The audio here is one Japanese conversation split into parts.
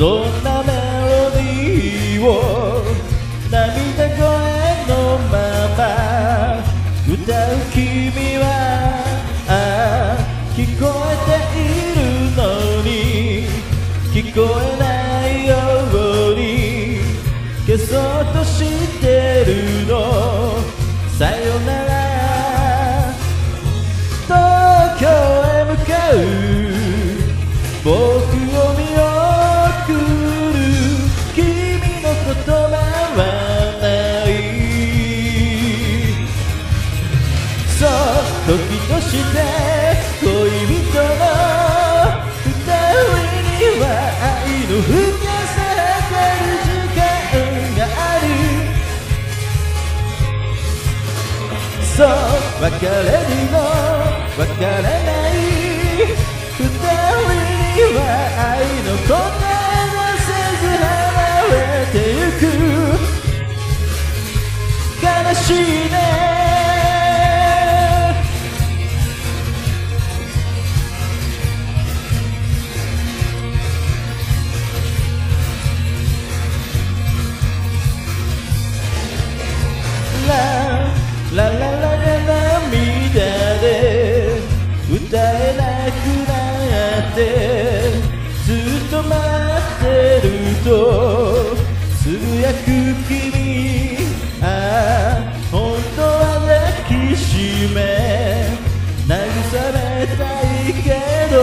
そんなメロディーを涙声のまま歌う君はああ聞こえているのに聞こえないように消そうとしてるのさよなら東京へ向かう時として恋人の二人には愛の深さがる時間がある。そう別れるの別れない二人には愛の答え出せず離れてゆく。悲しいね。とつぶやく君ああ本当は抱きしめ慰めたいけど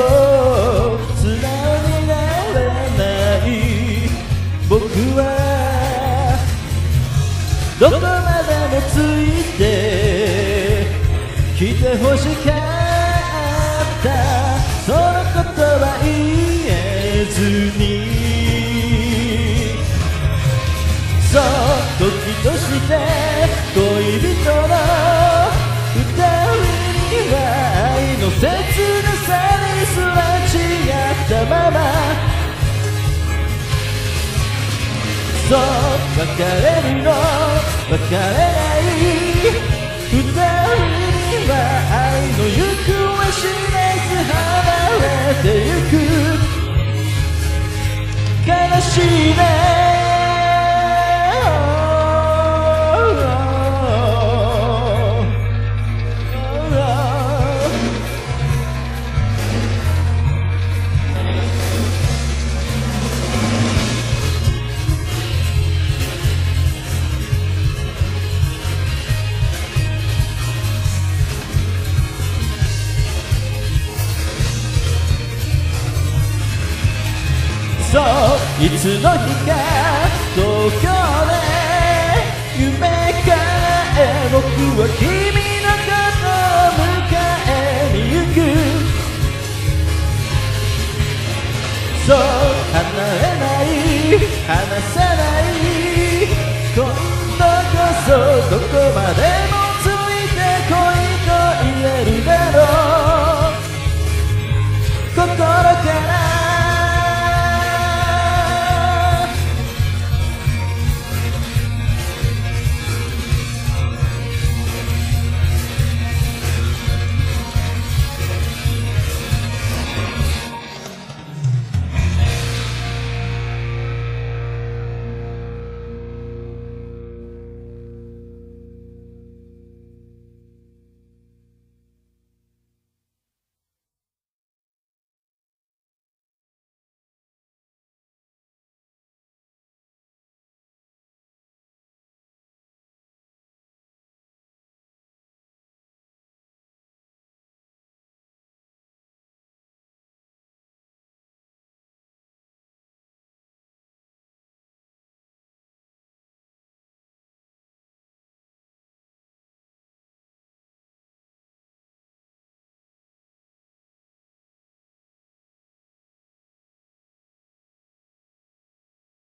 素直になれない。僕はどこまでもついて来てほしかった。恋人の二人には愛の切なさにすら違ったまま。そう別れるの別れない。二人には愛の行方知れず離れてゆく。悲しいね。いつの日か東京で夢から僕は君のことを迎えに行く。そう離れない離さない今度こそどこまでも